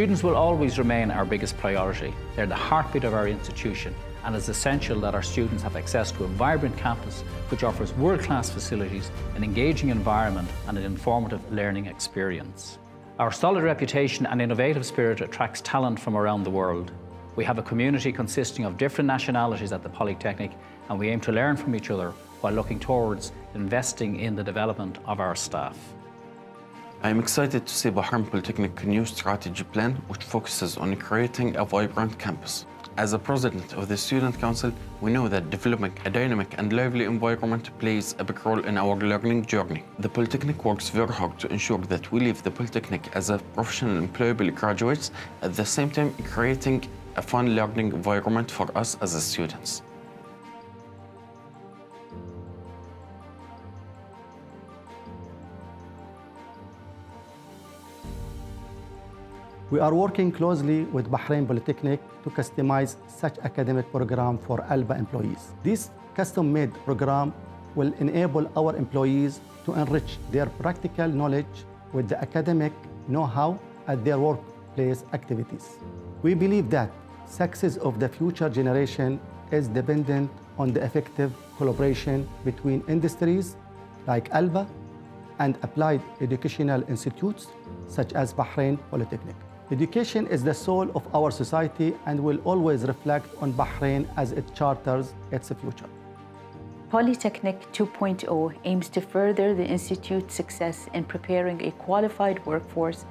Students will always remain our biggest priority. They're the heartbeat of our institution and it's essential that our students have access to a vibrant campus which offers world-class facilities, an engaging environment and an informative learning experience. Our solid reputation and innovative spirit attracts talent from around the world. We have a community consisting of different nationalities at the Polytechnic and we aim to learn from each other while looking towards investing in the development of our staff. I am excited to see Bahrain Polytechnic new strategy plan which focuses on creating a vibrant campus. As a president of the Student Council, we know that developing a dynamic and lively environment plays a big role in our learning journey. The Polytechnic works very hard to ensure that we leave the Polytechnic as a professional employable graduates, at the same time creating a fun learning environment for us as students. We are working closely with Bahrain Polytechnic to customize such academic program for ALBA employees. This custom-made program will enable our employees to enrich their practical knowledge with the academic know-how at their workplace activities. We believe that success of the future generation is dependent on the effective collaboration between industries like ALBA and applied educational institutes such as Bahrain Polytechnic. Education is the soul of our society and will always reflect on Bahrain as it charters its future. Polytechnic 2.0 aims to further the Institute's success in preparing a qualified workforce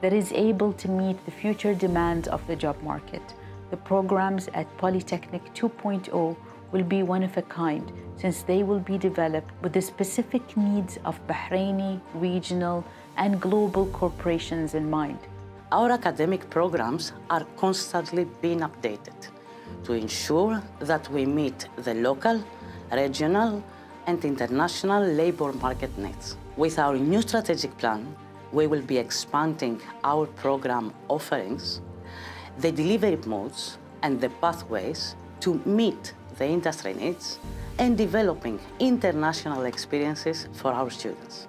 that is able to meet the future demands of the job market. The programs at Polytechnic 2.0 will be one of a kind since they will be developed with the specific needs of Bahraini, regional, and global corporations in mind. Our academic programs are constantly being updated to ensure that we meet the local, regional, and international labor market needs. With our new strategic plan, we will be expanding our program offerings, the delivery modes, and the pathways to meet the industry needs and developing international experiences for our students.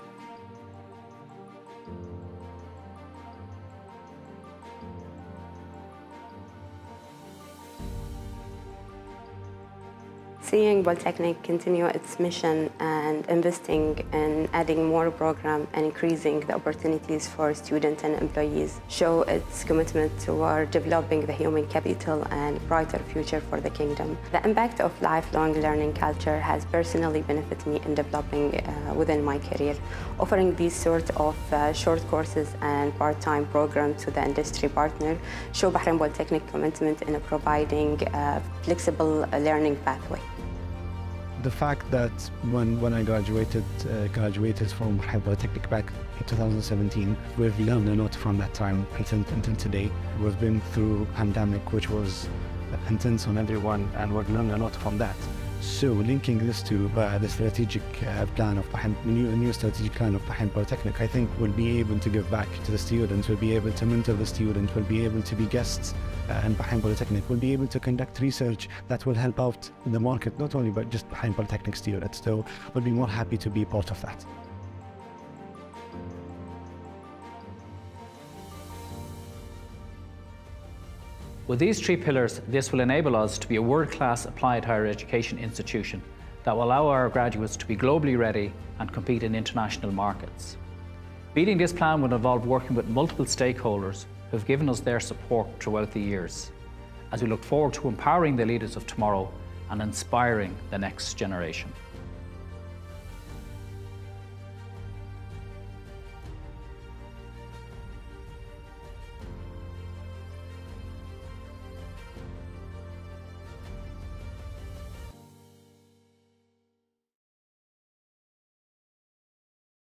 Seeing Polytechnic continue its mission and investing in adding more programs and increasing the opportunities for students and employees show its commitment toward developing the human capital and brighter future for the kingdom. The impact of lifelong learning culture has personally benefited me in developing uh, within my career. Offering these sort of uh, short courses and part-time programs to the industry partner show Bahrain Polytechnic commitment in providing a flexible learning pathway the fact that when, when I graduated, uh, graduated from Polytechnic back in 2017, we've learned a lot from that time until, until today. We've been through pandemic, which was intense on everyone, and we've learned a lot from that. So linking this to uh, the strategic uh, plan of Bahrain, new, new strategic plan of Bahrain Polytechnic, I think we'll be able to give back to the students, we'll be able to mentor the students, we'll be able to be guests uh, in Polytechnic, we'll be able to conduct research that will help out the market, not only but just Bahrain Polytechnic students. So we'll be more happy to be part of that. With these three pillars, this will enable us to be a world-class applied higher education institution that will allow our graduates to be globally ready and compete in international markets. Beating this plan will involve working with multiple stakeholders who have given us their support throughout the years, as we look forward to empowering the leaders of tomorrow and inspiring the next generation.